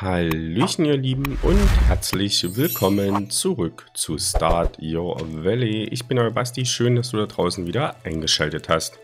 Hallöchen ihr Lieben und herzlich willkommen zurück zu Start Your Valley. Ich bin euer Basti, schön, dass du da draußen wieder eingeschaltet hast.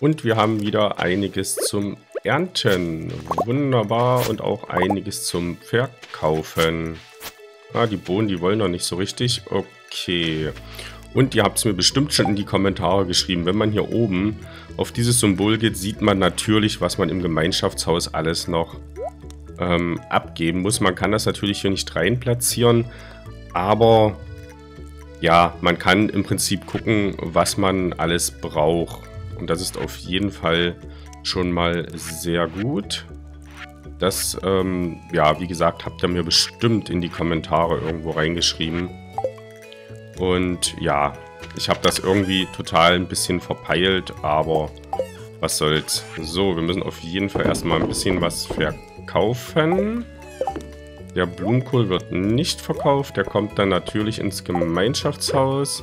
Und wir haben wieder einiges zum Ernten. Wunderbar und auch einiges zum Verkaufen. Ah, die Bohnen, die wollen noch nicht so richtig. Okay. Und ihr habt es mir bestimmt schon in die Kommentare geschrieben. Wenn man hier oben auf dieses Symbol geht, sieht man natürlich, was man im Gemeinschaftshaus alles noch ähm, abgeben muss. Man kann das natürlich hier nicht rein platzieren, aber ja, man kann im Prinzip gucken, was man alles braucht. Und das ist auf jeden Fall schon mal sehr gut. Das, ähm, ja, wie gesagt, habt ihr mir bestimmt in die Kommentare irgendwo reingeschrieben. Und ja, ich habe das irgendwie total ein bisschen verpeilt, aber was soll's. So, wir müssen auf jeden Fall erstmal ein bisschen was verkaufen verkaufen. Der Blumenkohl wird nicht verkauft. Der kommt dann natürlich ins Gemeinschaftshaus.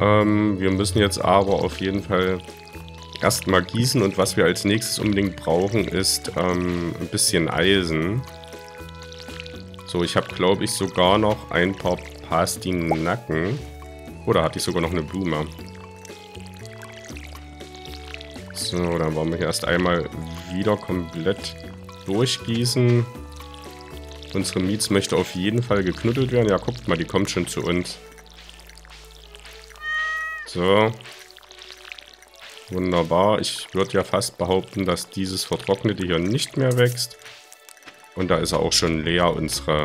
Ähm, wir müssen jetzt aber auf jeden Fall erstmal gießen. Und was wir als nächstes unbedingt brauchen, ist ähm, ein bisschen Eisen. So, ich habe, glaube ich, sogar noch ein paar Pastinaken. Oder hatte ich sogar noch eine Blume? So, dann wollen wir hier erst einmal wieder komplett durchgießen. Unsere Miets möchte auf jeden Fall geknuddelt werden. Ja, guckt mal, die kommt schon zu uns. So. Wunderbar. Ich würde ja fast behaupten, dass dieses Vertrocknete hier nicht mehr wächst. Und da ist er auch schon leer, unsere...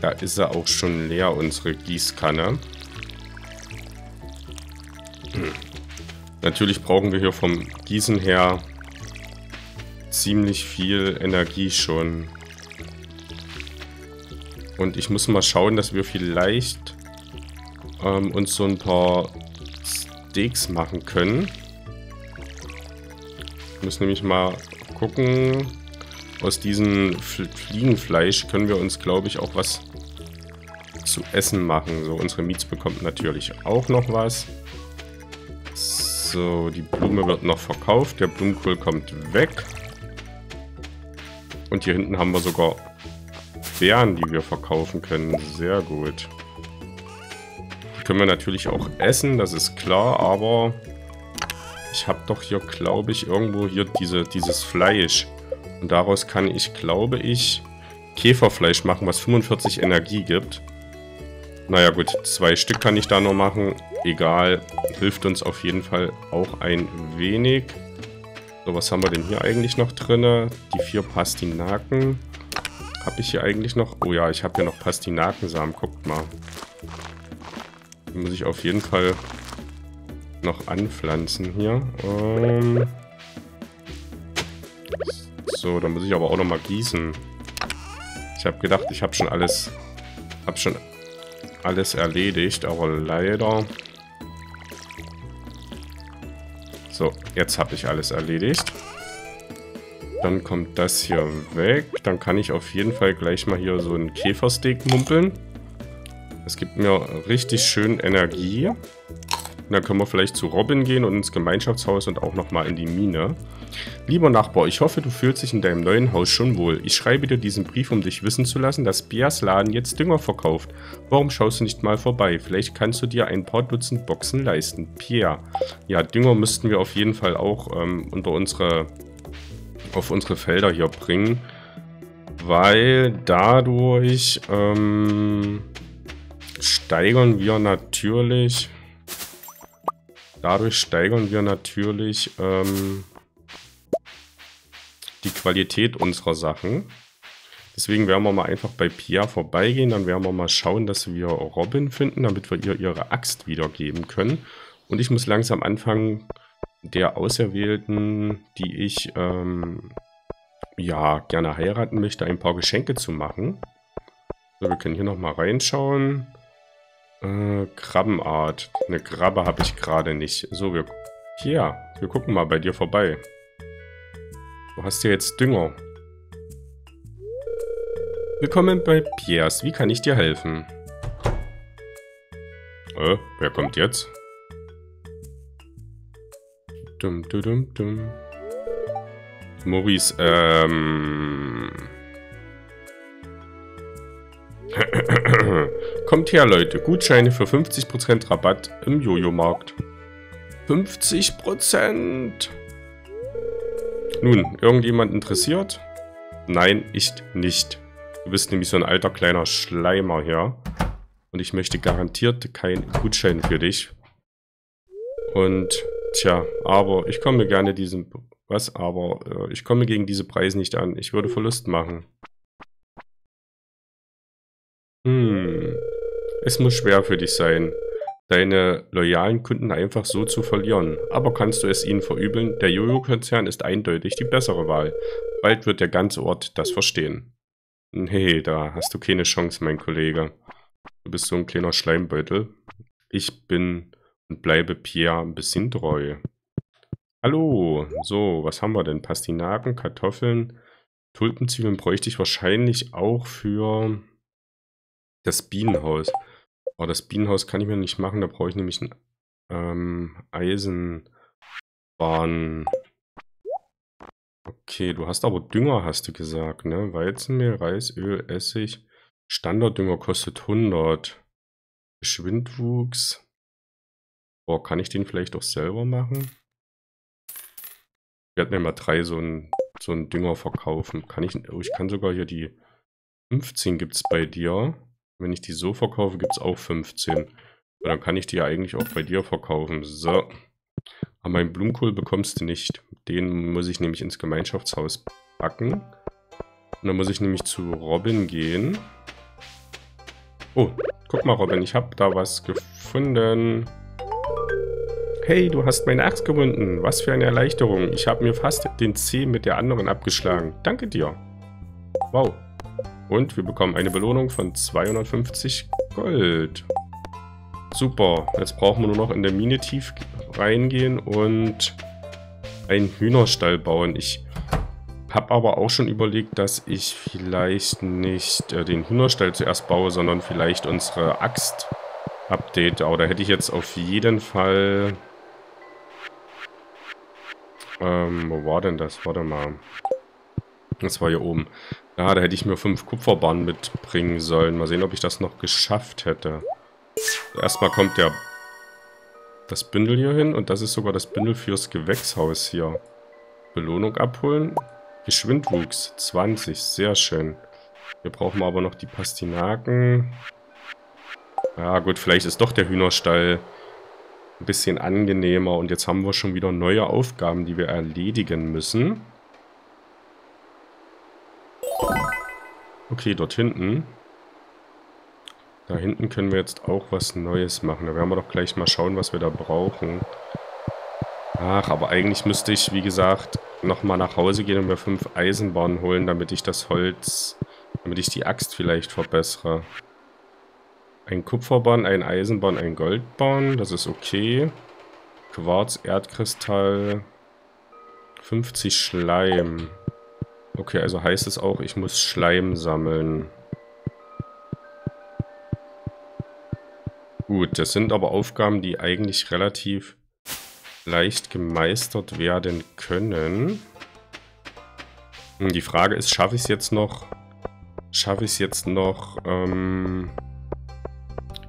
Da ist er auch schon leer, unsere Gießkanne. Hm. Natürlich brauchen wir hier vom Gießen her ziemlich viel Energie schon. Und ich muss mal schauen, dass wir vielleicht ähm, uns so ein paar Steaks machen können. Ich muss nämlich mal gucken. Aus diesem Fliegenfleisch können wir uns, glaube ich, auch was zu essen machen. So, unsere Miets bekommt natürlich auch noch was. So, die Blume wird noch verkauft. Der Blumenkohl kommt weg. Und hier hinten haben wir sogar Beeren, die wir verkaufen können. Sehr gut. Die können wir natürlich auch essen, das ist klar, aber ich habe doch hier, glaube ich, irgendwo hier diese, dieses Fleisch. Und daraus kann ich, glaube ich, Käferfleisch machen, was 45 Energie gibt. Naja gut, zwei Stück kann ich da nur machen. Egal, hilft uns auf jeden Fall auch ein wenig. So, was haben wir denn hier eigentlich noch drin? Die vier Pastinaken. Habe ich hier eigentlich noch? Oh ja, ich habe hier noch Pastinakensamen. Guckt mal. Die muss ich auf jeden Fall noch anpflanzen hier. Ähm so, dann muss ich aber auch noch mal gießen. Ich habe gedacht, ich habe schon alles, habe schon alles erledigt, aber leider So, jetzt habe ich alles erledigt. Dann kommt das hier weg. Dann kann ich auf jeden Fall gleich mal hier so einen Käfersteak mumpeln. Das gibt mir richtig schön Energie. Und dann können wir vielleicht zu Robin gehen und ins Gemeinschaftshaus und auch nochmal in die Mine. Lieber Nachbar, ich hoffe, du fühlst dich in deinem neuen Haus schon wohl. Ich schreibe dir diesen Brief, um dich wissen zu lassen, dass Bias Laden jetzt Dünger verkauft. Warum schaust du nicht mal vorbei? Vielleicht kannst du dir ein paar Dutzend Boxen leisten. Pierre. Ja, Dünger müssten wir auf jeden Fall auch ähm, unter unsere, auf unsere Felder hier bringen. Weil dadurch ähm, steigern wir natürlich Dadurch steigern wir natürlich ähm, Qualität unserer Sachen. Deswegen werden wir mal einfach bei Pia vorbeigehen. Dann werden wir mal schauen, dass wir Robin finden, damit wir ihr ihre Axt wiedergeben können. Und ich muss langsam anfangen, der Auserwählten, die ich ähm, ja gerne heiraten möchte, ein paar Geschenke zu machen. So, wir können hier nochmal reinschauen. Äh, Krabbenart. Eine Krabbe habe ich gerade nicht. So, wir... Hier, wir gucken mal bei dir vorbei. Du hast ja jetzt Dünger. Willkommen bei Piers. Wie kann ich dir helfen? Äh, wer kommt jetzt? Dum, dum, dum, dum. Maurice, ähm... Kommt her, Leute. Gutscheine für 50% Rabatt im Jojo-Markt. 50%! Nun, irgendjemand interessiert? Nein, ich nicht. Du bist nämlich so ein alter kleiner Schleimer hier. Und ich möchte garantiert keinen Gutschein für dich. Und, tja, aber ich komme gerne diesen... Was? Aber äh, ich komme gegen diese Preise nicht an. Ich würde Verlust machen. Hm. Es muss schwer für dich sein, deine loyalen Kunden einfach so zu verlieren. Aber kannst du es ihnen verübeln? Der Jojo-Konzern ist eindeutig die bessere Wahl. Bald wird der ganze Ort das verstehen. Nee, da hast du keine Chance, mein Kollege. Du bist so ein kleiner Schleimbeutel. Ich bin und bleibe Pierre ein bisschen treu. Hallo, so, was haben wir denn? Pastinaken, Kartoffeln, Tulpenzwiebeln bräuchte ich wahrscheinlich auch für das Bienenhaus. Aber das Bienenhaus kann ich mir nicht machen, da brauche ich nämlich ein ähm, Eisenbahn. Okay, du hast aber Dünger, hast du gesagt, ne? Weizenmehl, Reis, Öl, Essig. Standarddünger kostet 100. Geschwindwuchs. Boah, kann ich den vielleicht auch selber machen? Ich werde mir mal drei so einen so einen Dünger verkaufen. Kann ich, oh, ich kann sogar hier die 15 gibt es bei dir. Wenn ich die so verkaufe, gibt es auch 15. Und dann kann ich die ja eigentlich auch bei dir verkaufen. So. Aber meinen Blumenkohl bekommst du nicht. Den muss ich nämlich ins Gemeinschaftshaus packen. Und dann muss ich nämlich zu Robin gehen. Oh, guck mal Robin, ich habe da was gefunden. Hey, du hast meine Axt gewunden. Was für eine Erleichterung. Ich habe mir fast den C mit der anderen abgeschlagen. Danke dir. Wow. Und wir bekommen eine Belohnung von 250 Gold. Super. Jetzt brauchen wir nur noch in der Mine tief reingehen und einen Hühnerstall bauen. Ich habe aber auch schon überlegt, dass ich vielleicht nicht äh, den Hühnerstall zuerst baue, sondern vielleicht unsere Axt update. Aber da hätte ich jetzt auf jeden Fall ähm, wo war denn das? Warte mal. Das war hier oben. Ja, da hätte ich mir fünf Kupferbahnen mitbringen sollen. Mal sehen, ob ich das noch geschafft hätte. Erstmal kommt der das Bündel hier hin und das ist sogar das Bündel fürs Gewächshaus hier. Belohnung abholen. Geschwindwuchs 20, sehr schön. Wir brauchen aber noch die Pastinaken. Ja gut, vielleicht ist doch der Hühnerstall ein bisschen angenehmer. Und jetzt haben wir schon wieder neue Aufgaben, die wir erledigen müssen. Okay, dort hinten. Da hinten können wir jetzt auch was Neues machen. Da werden wir doch gleich mal schauen, was wir da brauchen. Ach, aber eigentlich müsste ich, wie gesagt, nochmal nach Hause gehen und mir fünf Eisenbahnen holen, damit ich das Holz, damit ich die Axt vielleicht verbessere. Ein Kupferbahn, ein Eisenbahn, ein Goldbahn. Das ist okay. Quarz, Erdkristall. 50 Schleim. Okay, also heißt es auch, ich muss Schleim sammeln. Gut, das sind aber Aufgaben, die eigentlich relativ leicht gemeistert werden können. Hm, die Frage ist, schaffe ich es jetzt noch, schaffe ich es jetzt noch, ähm,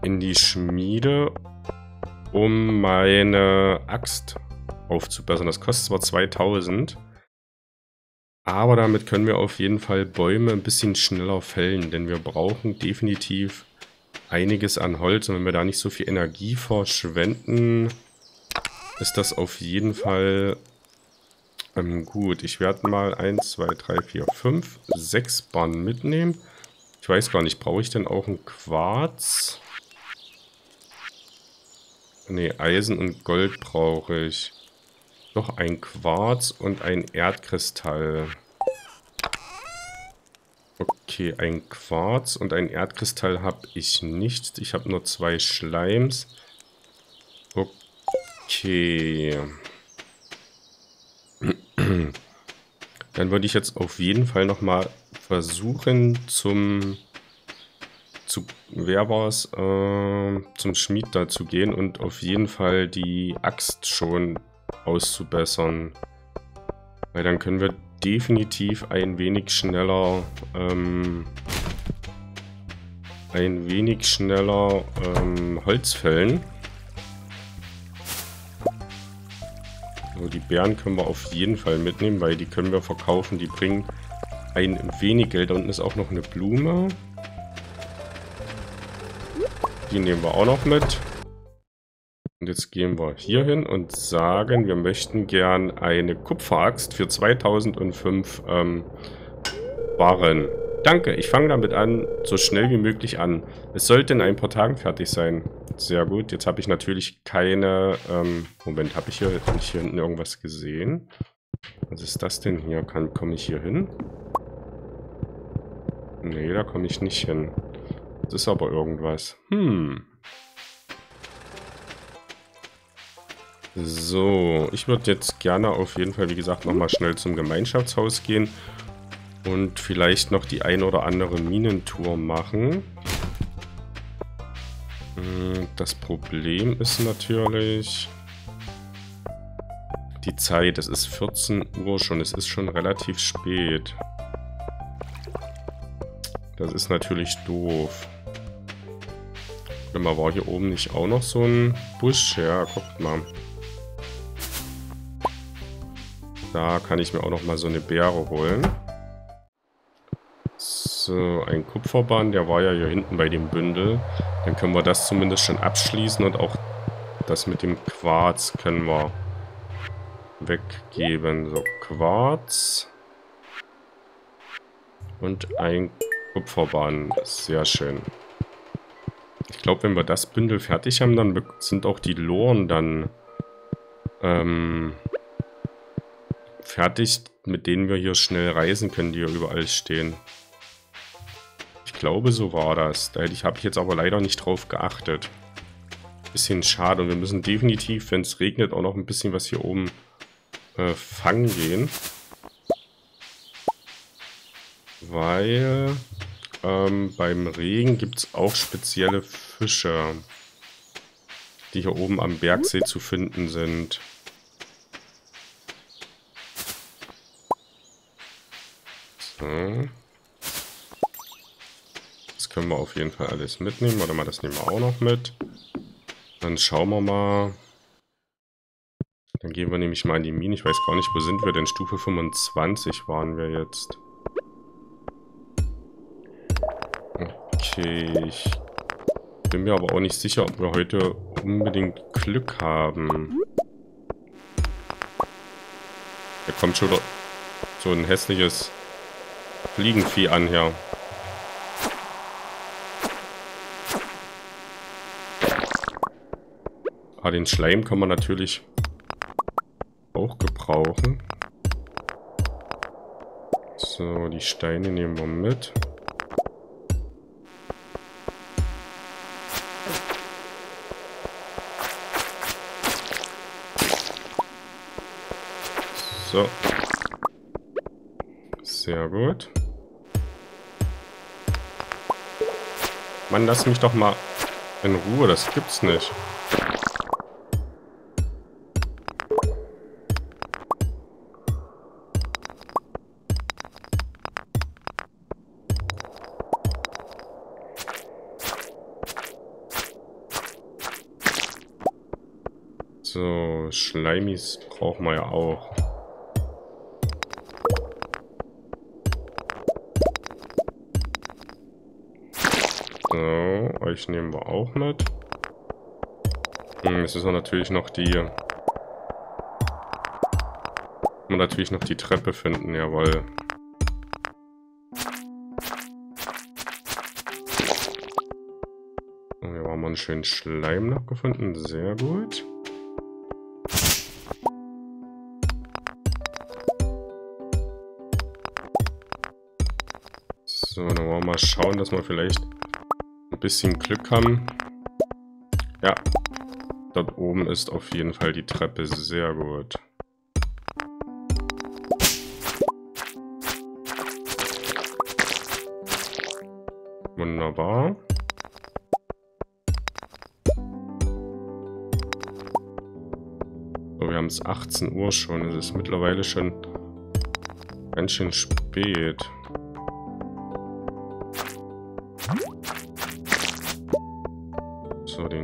in die Schmiede, um meine Axt aufzubessern. Das kostet zwar 2000, aber damit können wir auf jeden Fall Bäume ein bisschen schneller fällen, denn wir brauchen definitiv einiges an Holz. Und wenn wir da nicht so viel Energie verschwenden, ist das auf jeden Fall ähm, gut. Ich werde mal 1, 2, 3, 4, 5, 6 Bahnen mitnehmen. Ich weiß gar nicht, brauche ich denn auch einen Quarz? Ne, Eisen und Gold brauche ich. Noch ein Quarz und ein Erdkristall. Okay, ein Quarz und ein Erdkristall habe ich nicht. Ich habe nur zwei Schleims. Okay. Dann würde ich jetzt auf jeden Fall nochmal versuchen, zum zu, wer war es, äh, zum Schmied da zu gehen und auf jeden Fall die Axt schon auszubessern. Weil dann können wir definitiv ein wenig schneller ähm, ein wenig schneller ähm, Holz fällen. So, die Beeren können wir auf jeden Fall mitnehmen, weil die können wir verkaufen. Die bringen ein wenig Geld. Da unten ist auch noch eine Blume. Die nehmen wir auch noch mit. Und jetzt gehen wir hier hin und sagen, wir möchten gern eine Kupferaxt für 2005 ähm, Barren. Danke, ich fange damit an, so schnell wie möglich an. Es sollte in ein paar Tagen fertig sein. Sehr gut, jetzt habe ich natürlich keine... Ähm, Moment, habe ich hier, hab ich hier hinten irgendwas gesehen? Was ist das denn hier? Komme ich hier hin? Nee, da komme ich nicht hin. Das ist aber irgendwas. Hm. So, ich würde jetzt gerne auf jeden Fall, wie gesagt, nochmal schnell zum Gemeinschaftshaus gehen und vielleicht noch die ein oder andere Minentour machen. Hm, das Problem ist natürlich die Zeit. Es ist 14 Uhr schon. Es ist schon relativ spät. Das ist natürlich doof. Warte mal, war hier oben nicht auch noch so ein Busch? Ja, guckt mal. Da kann ich mir auch noch mal so eine Beere holen. So, ein Kupferbahn, der war ja hier hinten bei dem Bündel. Dann können wir das zumindest schon abschließen und auch das mit dem Quarz können wir weggeben. So, Quarz. Und ein Kupferbahn. Sehr schön. Ich glaube, wenn wir das Bündel fertig haben, dann sind auch die Loren dann ähm, fertig, mit denen wir hier schnell reisen können, die hier überall stehen glaube, so war das. Da habe ich jetzt aber leider nicht drauf geachtet. Bisschen schade. Und wir müssen definitiv, wenn es regnet, auch noch ein bisschen was hier oben äh, fangen gehen. Weil ähm, beim Regen gibt es auch spezielle Fische, die hier oben am Bergsee zu finden sind. So können wir auf jeden Fall alles mitnehmen. Warte mal, das nehmen wir auch noch mit. Dann schauen wir mal. Dann gehen wir nämlich mal in die Mine. Ich weiß gar nicht, wo sind wir denn? Stufe 25 waren wir jetzt. Okay, ich bin mir aber auch nicht sicher, ob wir heute unbedingt Glück haben. Da kommt schon so ein hässliches Fliegenvieh an hier. Ah, den Schleim kann man natürlich auch gebrauchen. So, die Steine nehmen wir mit. So. Sehr gut. Mann, lass mich doch mal in Ruhe, das gibt's nicht. Schleimis brauchen wir ja auch. So, euch nehmen wir auch mit. Jetzt ist natürlich noch die... Und natürlich noch die Treppe finden, jawohl. Hier haben wir einen schönen Schleim noch gefunden, sehr gut. mal schauen, dass wir vielleicht ein bisschen Glück haben. Ja, dort oben ist auf jeden Fall die Treppe sehr gut. Wunderbar. So, wir haben es 18 Uhr schon. Es ist mittlerweile schon ganz schön spät.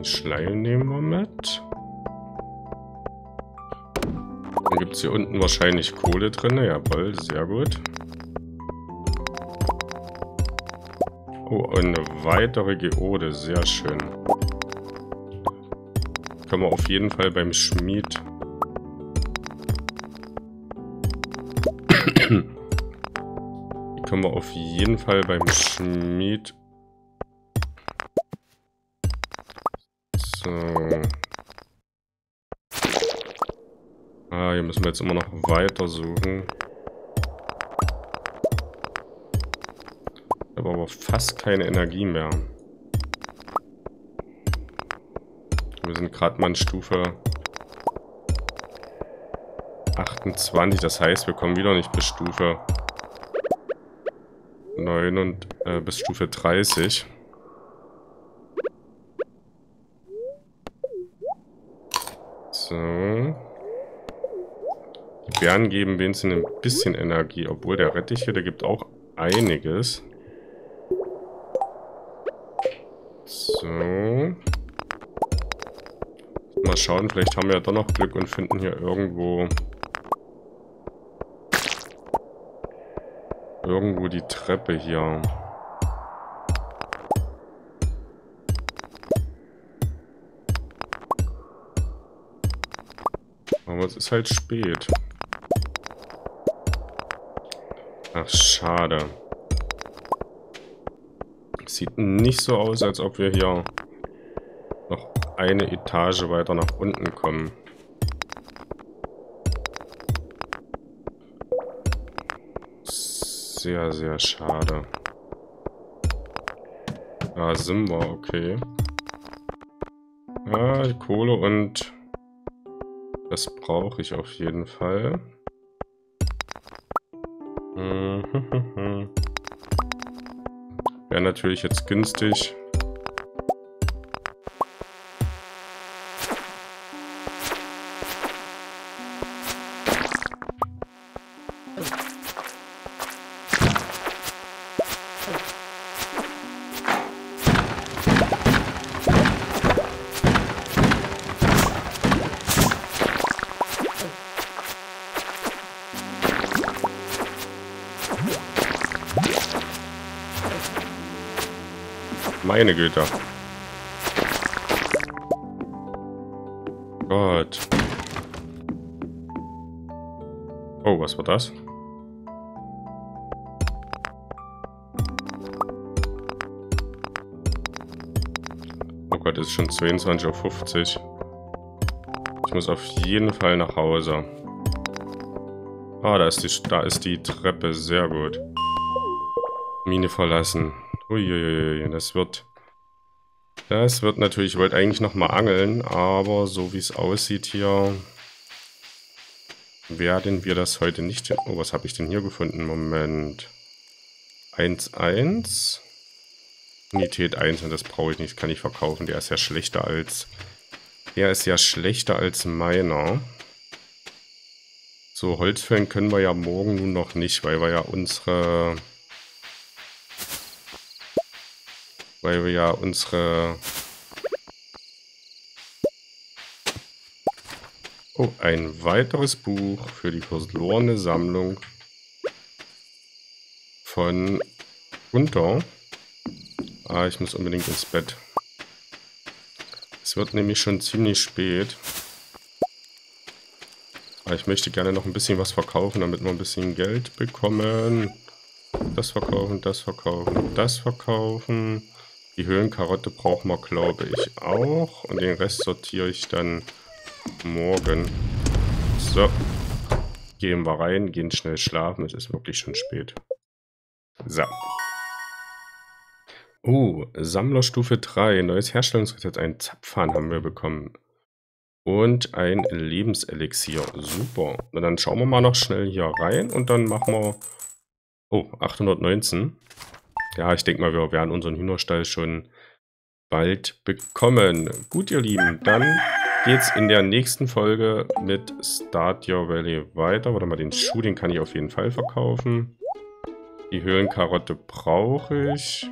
Schleim nehmen wir mit. Dann gibt es hier unten wahrscheinlich Kohle drin. Jawohl, sehr gut. Oh, eine weitere Geode. Sehr schön. Können wir auf jeden Fall beim Schmied... Können wir auf jeden Fall beim Schmied... So... Ah, hier müssen wir jetzt immer noch weiter suchen. Ich habe aber fast keine Energie mehr. Wir sind gerade mal in Stufe 28. Das heißt, wir kommen wieder nicht bis Stufe 9 und äh, bis Stufe 30. So. Die Bären geben wenigstens ein bisschen Energie, obwohl der Rettich hier, der gibt auch einiges. So. Mal schauen, vielleicht haben wir ja doch noch Glück und finden hier irgendwo... Irgendwo die Treppe hier. Aber es ist halt spät. Ach, schade. Sieht nicht so aus, als ob wir hier noch eine Etage weiter nach unten kommen. Sehr, sehr schade. Sind wir, okay. Ah, die Kohle und das brauche ich auf jeden Fall. Wäre natürlich jetzt günstig. Meine Güte. Gott. Oh, was war das? Oh Gott, ist schon 22.50 Uhr. Ich muss auf jeden Fall nach Hause. Ah, da ist die, da ist die Treppe. Sehr gut. Mine verlassen. Uiuiui, das wird... Das wird natürlich... Ich wollte eigentlich nochmal angeln, aber so wie es aussieht hier... Werden wir das heute nicht... Oh, was habe ich denn hier gefunden? Moment. 1-1. Unität 1 und das brauche ich nicht, kann ich verkaufen. Der ist ja schlechter als... Der ist ja schlechter als meiner. So, Holzfällen können wir ja morgen nun noch nicht, weil wir ja unsere weil wir ja unsere... Oh, ein weiteres Buch für die verlorene Sammlung von Gunther. Ah, ich muss unbedingt ins Bett. Es wird nämlich schon ziemlich spät. Aber ich möchte gerne noch ein bisschen was verkaufen, damit wir ein bisschen Geld bekommen. Das verkaufen, das verkaufen, das verkaufen. Die Höhlenkarotte brauchen wir, glaube ich, auch. Und den Rest sortiere ich dann morgen. So. Gehen wir rein, gehen schnell schlafen. Es ist wirklich schon spät. So. Oh, Sammlerstufe 3. Neues Herstellungsrezept. Ein Zapfhahn haben wir bekommen. Und ein Lebenselixier. Super. Na, dann schauen wir mal noch schnell hier rein. Und dann machen wir... Oh, 819. Ja, ich denke mal, wir werden unseren Hühnerstall schon bald bekommen. Gut, ihr Lieben, dann geht's in der nächsten Folge mit Start Your Valley weiter. Warte mal, den Schuh, den kann ich auf jeden Fall verkaufen. Die Höhlenkarotte brauche ich.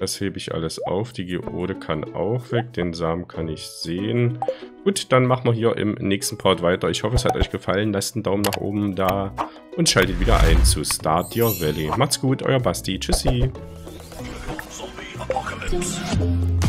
Das hebe ich alles auf. Die Geode kann auch weg. Den Samen kann ich sehen. Gut, dann machen wir hier im nächsten Part weiter. Ich hoffe, es hat euch gefallen. Lasst einen Daumen nach oben da und schaltet wieder ein zu Start Your Valley. Macht's gut, euer Basti. Tschüssi. Zombie Apocalypse.